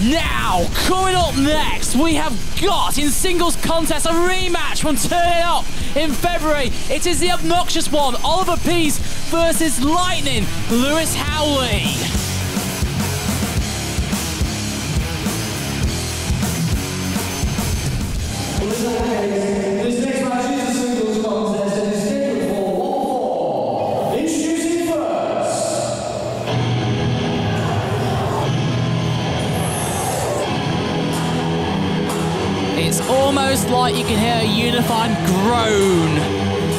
Now, coming up next, we have got in singles contest a rematch from Turn It Up in February. It is the obnoxious one, Oliver Peace versus Lightning, Lewis Howley. This next almost like you can hear a unified groan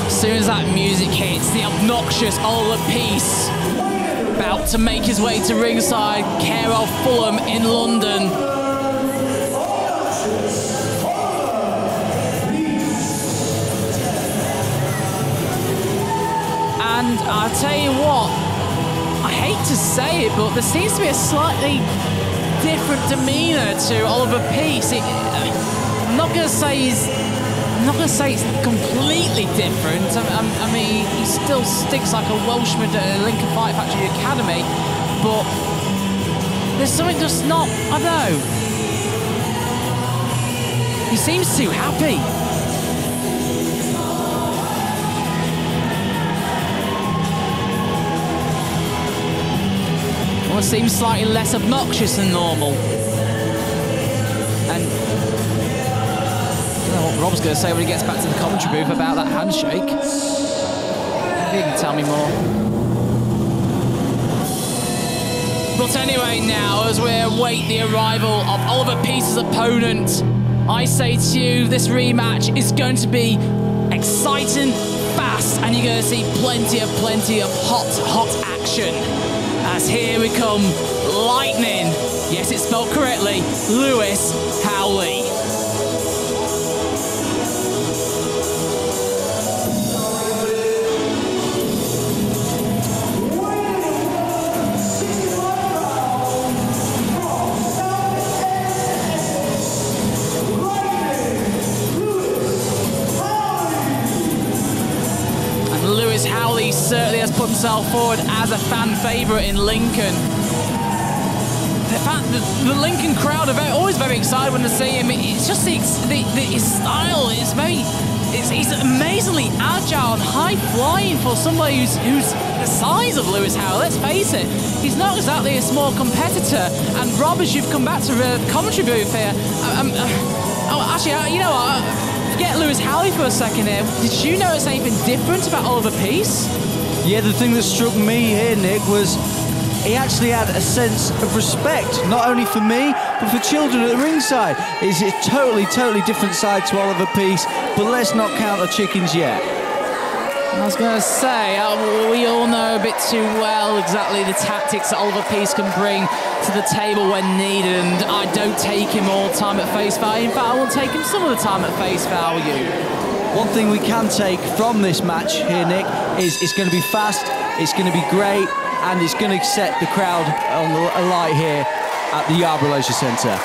as soon as that music hits. The obnoxious Oliver Peace about to make his way to ringside, care of Fulham in London. And I'll tell you what, I hate to say it, but there seems to be a slightly different demeanour to Oliver Peace. It, I mean, I'm not going to say he's. I'm not going to say it's completely different. I, I, I mean, he still sticks like a Welshman at Lincoln Fight Factory Academy, but there's something just not. I don't know. He seems too happy. Well, seems slightly less obnoxious than normal. Rob's going to say when he gets back to the commentary booth about that handshake. He can tell me more. But anyway, now as we await the arrival of Oliver Peace's opponent, I say to you, this rematch is going to be exciting, fast, and you're going to see plenty of, plenty of hot, hot action. As here we come, Lightning. Yes, it's spelled correctly. Lewis Howley. Himself forward as a fan favourite in Lincoln. The, fact, the, the Lincoln crowd are very, always very excited when they see him. It's just the, the, his style is very. It's, he's amazingly agile and high flying for somebody who's, who's the size of Lewis Howley. Let's face it, he's not exactly a small competitor. And Rob, as you've come back to the commentary booth here, um, uh, oh, actually, uh, you know what? Forget Lewis Howley for a second here. Did you notice anything different about Oliver Peace? Yeah, the thing that struck me here, Nick, was he actually had a sense of respect, not only for me, but for children at the ringside. It's a totally, totally different side to Oliver Peace, but let's not count the chickens yet. I was going to say, uh, we all know a bit too well exactly the tactics that Oliver Peace can bring to the table when needed, and I don't take him all the time at face value. In fact, I will take him some of the time at face value. One thing we can take from this match here, Nick, is it's going to be fast, it's going to be great, and it's going to set the crowd on alight here at the Yarborough Leisure Centre.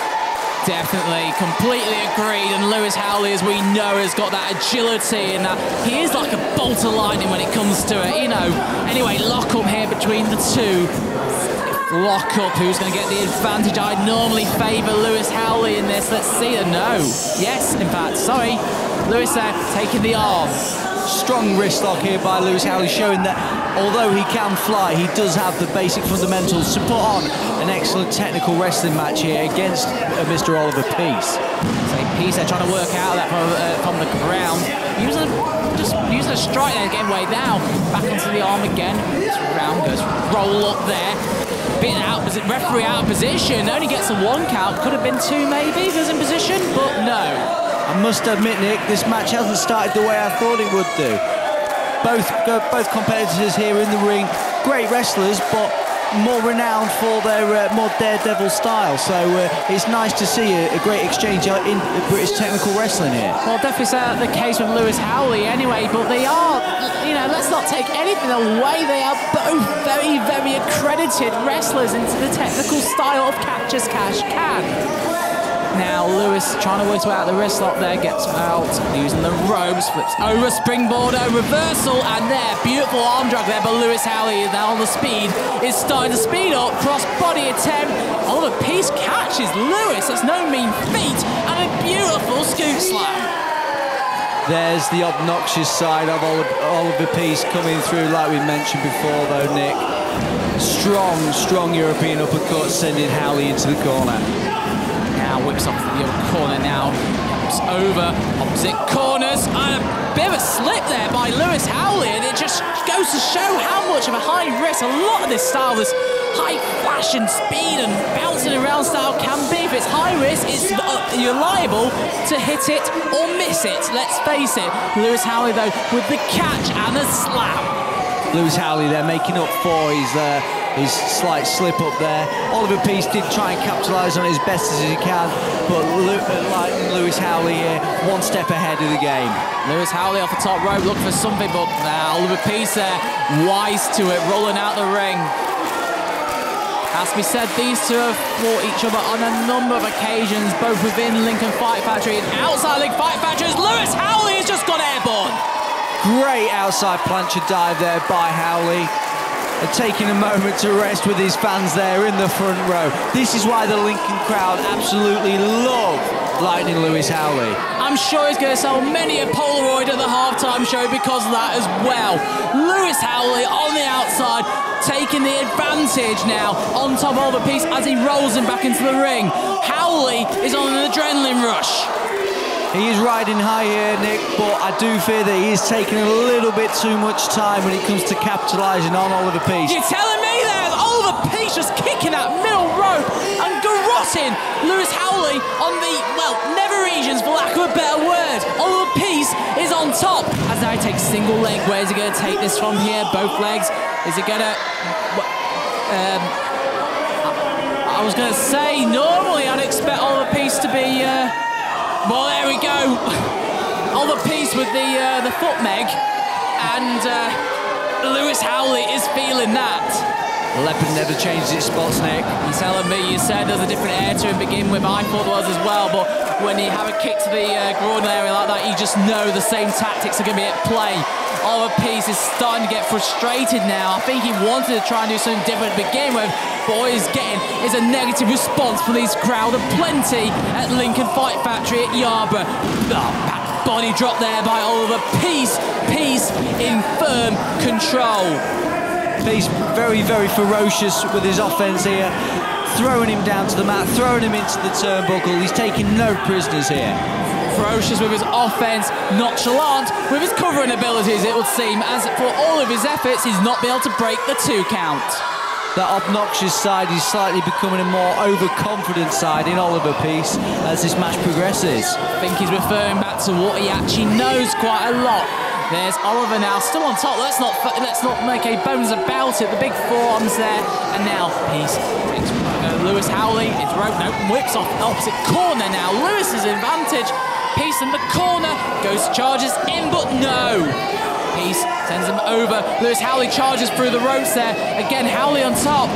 Definitely, completely agreed. And Lewis Howley, as we know, has got that agility and that he is like a bolt of lightning when it comes to it, you know. Anyway, lock up here between the two. Lock up, who's going to get the advantage? I'd normally favour Lewis Howley in this. Let's see. No. Yes, in fact, sorry. Lewis there taking the arm. Strong wrist lock here by Lewis Howley, showing that although he can fly, he does have the basic fundamentals to put on an excellent technical wrestling match here against uh, Mr. Oliver Peace. So Peace there trying to work out that from, uh, from the ground. Using a, just using a strike there, getting way down. Back onto the arm again. It's round goes roll up there. Bit out, referee out of position. Only gets a one count. Could have been two maybe if he was in position, but no. I must admit, Nick, this match hasn't started the way I thought it would do. Both both competitors here in the ring, great wrestlers, but more renowned for their uh, more daredevil style. So uh, it's nice to see a, a great exchange in British technical wrestling here. Well, definitely the case with Lewis Howley anyway, but they are, you know, let's not take anything away. They are both very, very accredited wrestlers into the technical style of catch as catch can. Now Lewis trying to way out the wrist lock there, gets out using the ropes, flips over springboard, reversal, and there, beautiful arm drag there, but Lewis Howley now on the speed is starting to speed up, cross body attempt. Oliver Peace catch catches Lewis. That's no mean feat. And a beautiful scoop slam. There's the obnoxious side of Oliver, Oliver Peace coming through, like we mentioned before, though, Nick. Strong, strong European uppercut sending Howley into the corner. Now whips off the other corner now. Comes over, opposite corners. And a bit of a slip there by Lewis Howley. And it just goes to show how much of a high risk a lot of this style, this high flash and speed and bouncing around style can be. If it's high risk, it's, you're liable to hit it or miss it. Let's face it. Lewis Howley, though, with the catch and a slam. Lewis Howley there making up for his uh, his slight slip up there. Oliver Peace did try and capitalise on it as best as he can, but uh, like Lewis Howley here, one step ahead of the game. Lewis Howley off the top rope looking for something, but now Oliver Peace there, wise to it, rolling out the ring. As be said, these two have fought each other on a number of occasions, both within Lincoln Fight Factory and outside Lincoln Fight Factory. Lewis Howley has just gone airborne. Great outside plancha dive there by Howley. Taking a moment to rest with his fans there in the front row. This is why the Lincoln crowd absolutely love Lightning Lewis Howley. I'm sure he's going to sell many a Polaroid at the halftime show because of that as well. Lewis Howley on the outside, taking the advantage now on top of the Peace as he rolls him back into the ring. Howley is on an adrenaline rush. He is riding high here, Nick, but I do fear that he is taking a little bit too much time when it comes to capitalising on Oliver Peace. You're telling me there's Oliver Peace just kicking that middle rope and garrotting Lewis Howley on the, well, never regions for lack of a better word. Oliver Peace is on top as now he takes single leg. Where's he going to take this from here? Both legs. Is he going to... Um, I was going to say, normally I'd expect Oliver Peace to be... Uh, well, there we go. Oliver Peace with the uh, the foot meg, and uh, Lewis Howley is feeling that. Leopard never changes its spots, Nick. You're telling me you said there's a different air to him begin with. I thought there was as well, but when you have a kick to the uh, groin area like that, you just know the same tactics are going to be at play. Oliver Peace is starting to get frustrated now. I think he wanted to try and do something different to begin with, but what he's getting is a negative response from these crowd of plenty at Lincoln Fight Factory at Yarborough. Oh, body drop there by Oliver Peace. Peace in firm control. He's very, very ferocious with his offense here. Throwing him down to the mat, throwing him into the turnbuckle. He's taking no prisoners here. ferocious with his offense, nonchalant with his covering abilities, it would seem, as for all of his efforts, he's not been able to break the two count. That obnoxious side is slightly becoming a more overconfident side in Oliver Peace as this match progresses. I think he's referring back to what he actually knows quite a lot. There's Oliver now, still on top. Let's not let's not make a bones about it. The big forearms there, and now Peace takes uh, Lewis Howley. It's rope, no, whips off the opposite corner now. Lewis's advantage. Peace in the corner goes charges in, but no. Peace sends him over. Lewis Howley charges through the ropes there. Again, Howley on top.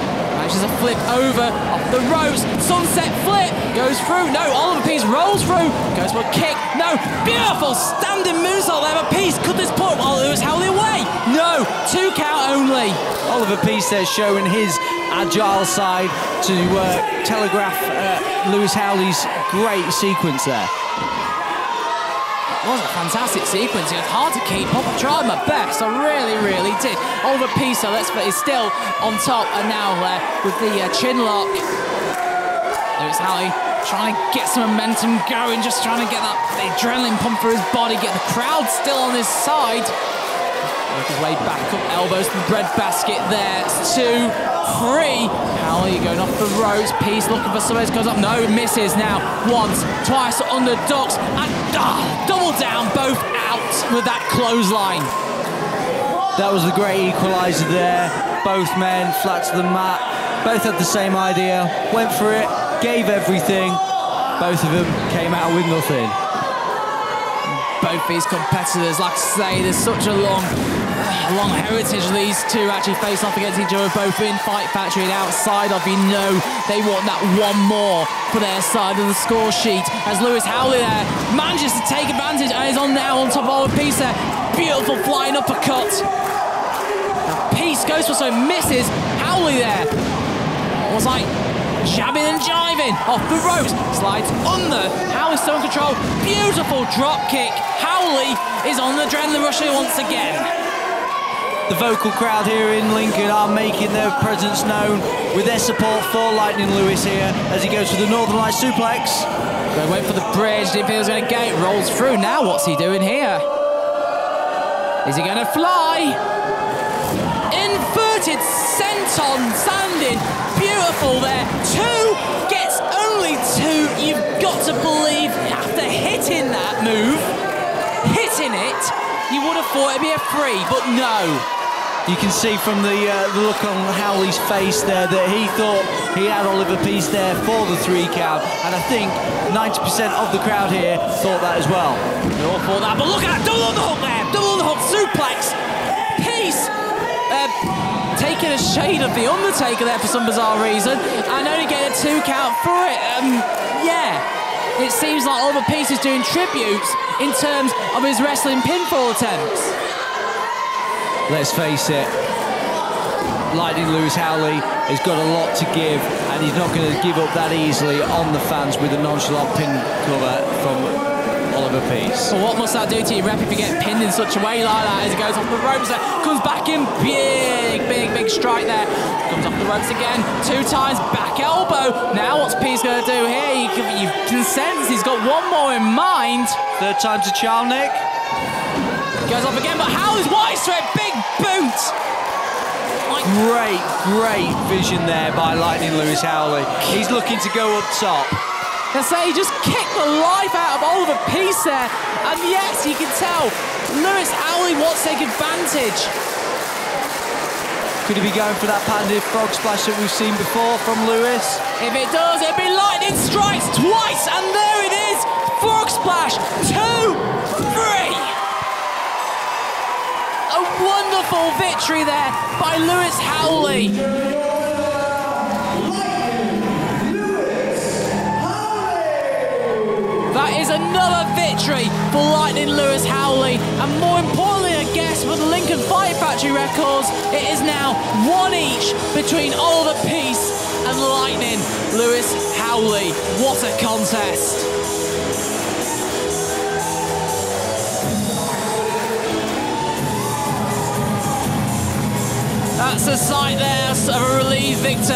Manages a flip over off the ropes. Sunset flip goes through. No, Oliver Peace rolls through. Goes for a kick. No, beautiful standing moonsault there. But Peace could this put Lewis Howley away? No, two count only. Oliver Peace there showing his agile side to uh, telegraph uh, Lewis Howley's great sequence there. Was a fantastic sequence. It was hard to keep up. I tried my best. I really, really did. Oliver Peace, let's is still on top, and now uh, with the uh, chin lock. Lewis Howley trying to get some momentum going, just trying to get that adrenaline pump through his body, get the crowd still on his side. Work his way back up, elbows to the bread basket there. It's two, three. Howley going off the ropes. Peace looking for somewhere. Goes up. No, misses now. Once, twice on the ducks. And ah, double down, both out with that clothesline. That was the great equaliser there. Both men flat to the mat. Both had the same idea. Went for it. Gave everything. Both of them came out with nothing. both these competitors. Like I say, there's such a long, long heritage. of These two actually face off against each other, both in Fight Factory and outside of. You know they want that one more for their side of the score sheet. As Lewis Howley there manages to take advantage and is on now on top of a Peace there. Beautiful flying uppercut. Peace goes for so misses. Howley there was like jabbing and jiving off the ropes, slides under. Howley's still in control. Beautiful drop kick. Howley is on the adrenaline rush once again. The vocal crowd here in Lincoln are making their presence known with their support for Lightning Lewis here as he goes for the Northern Light suplex. They wait for the bridge, didn't was going to it, rolls through. Now what's he doing here? Is he going to fly? Inverted senton sanding. Beautiful there. Two gets only two. You've got to believe after hitting that move, hitting it, you would have thought it'd be a free, but no. You can see from the, uh, the look on Howley's face there that he thought he had Oliver Peace there for the three count, and I think 90% of the crowd here thought that as well. All thought that, but look at that double underhook there, double underhook suplex. Peace uh, taking a shade of the Undertaker there for some bizarre reason, and only getting a two count for it. Um, yeah, it seems like Oliver Peace is doing tributes in terms of his wrestling pinfall attempts. Let's face it, Lightning Lewis Howley has got a lot to give, and he's not going to give up that easily on the fans with a nonchalant pin cover from Oliver Peace. But what must that do to your rep if you get pinned in such a way like that as he goes off the ropes there, comes back in, big, big, big strike there, comes off the ropes again, two times, back elbow. Now what's Peace going to do here? You can, you can sense he's got one more in mind. Third time's a charm, Nick. Goes off again, but Howley's wide straight, big boot. Like, Great, great vision there by Lightning Lewis Howley. He's looking to go up top. I say he just kicked the life out of Oliver Peace there. And yes, you can tell Lewis Howley wants to take advantage. Could he be going for that patented frog splash that we've seen before from Lewis? If it does, it'll be lightning strikes twice, and there it is. Frog splash, two, wonderful victory there by Lewis Howley. That is another victory for Lightning Lewis Howley. And more importantly, I guess, for the Lincoln Fight Factory records, it is now one each between Oliver Peace and Lightning Lewis Howley. What a contest! Sight there of a relieved Victor.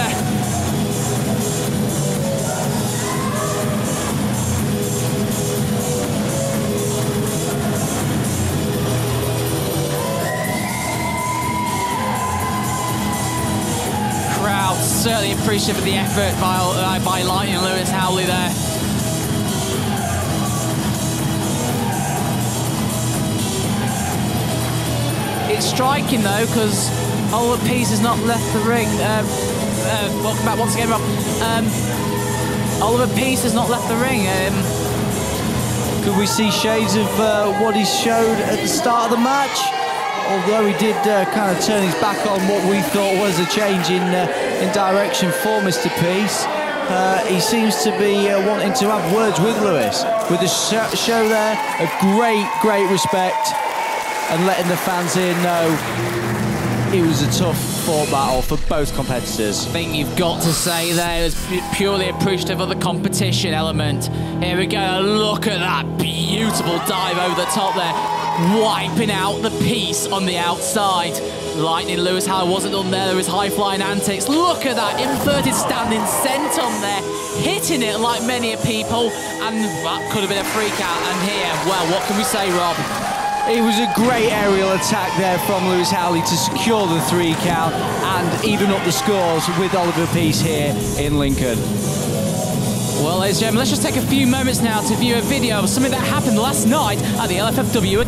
Crowd certainly appreciative of the effort by, uh, by Lightning Lewis Howley there. It's striking though, because Oliver Peace has not left the ring. Um, uh, welcome back once again, Rob. Um, Oliver Peace has not left the ring. Um, Could we see shades of uh, what he showed at the start of the match? Although he did uh, kind of turn his back on what we thought was a change in uh, in direction for Mr. Peace, uh, he seems to be uh, wanting to have words with Lewis. With the sh- show there, a great, great respect, and letting the fans here know it was a tough fought battle for both competitors. I think you've got to say there was purely appreciative of the competition element. Here we go. Look at that beautiful dive over the top there, wiping out the Peace on the outside. Lightning Lewis Howard wasn't done there. There was high flying antics. Look at that inverted standing senton there, hitting it like many people, and that could have been a freak out. And here, well, what can we say, Rob? It was a great aerial attack there from Lewis Howley to secure the three count and even up the scores with Oliver Peace here in Lincoln. Well, ladies and gentlemen, let's just take a few moments now to view a video of something that happened last night at the LFFW